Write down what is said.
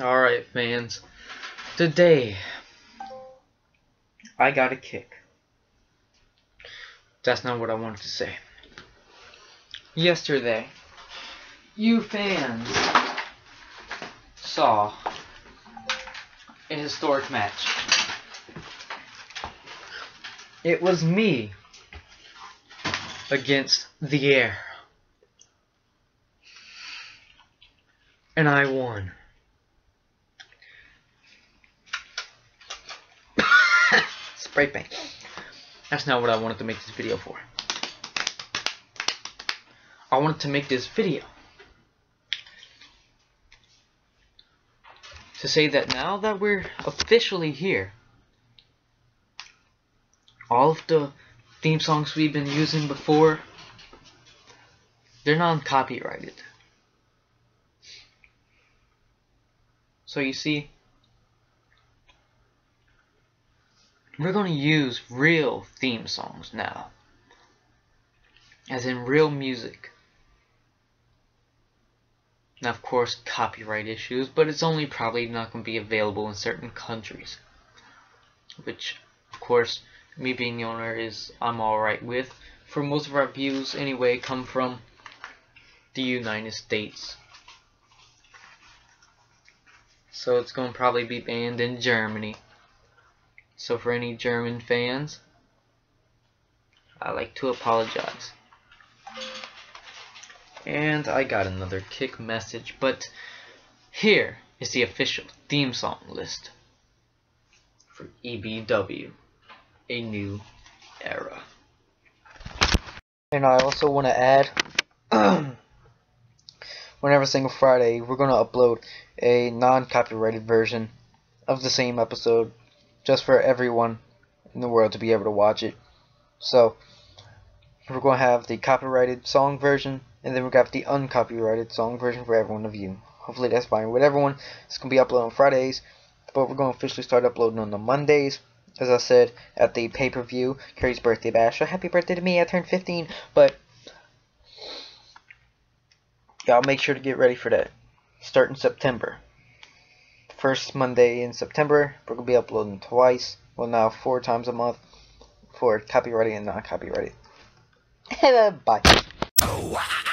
Alright, fans. Today, I got a kick. That's not what I wanted to say. Yesterday, you fans saw a historic match. It was me against the air. And I won. Spray paint. That's not what I wanted to make this video for. I wanted to make this video to say that now that we're officially here, all of the theme songs we've been using before, they're non-copyrighted. So you see, we're going to use real theme songs now. As in real music. Now, of course, copyright issues, but it's only probably not going to be available in certain countries. Which, of course, me being the owner is I'm alright with. For most of our views, anyway, come from the United States. So it's going to probably be banned in Germany. So for any German fans, I like to apologize. And I got another kick message, but here is the official theme song list for EBW, a new era. And I also want to add, whenever single Friday, we're going to upload a non-copyrighted version of the same episode, just for everyone in the world to be able to watch it. So, we're going to have the copyrighted song version and then we got the uncopyrighted song version for every one of you. Hopefully that's fine with everyone. It's going to be uploaded on Fridays, but we're going to officially start uploading on the Mondays. As I said at the pay-per-view, Kerry's birthday bash. So happy birthday to me, I turned 15, but y'all make sure to get ready for that. Starting September. First Monday in September, we're going to be uploading twice, well now four times a month, for copyrighted and non-copyrighted. Bye. Oh.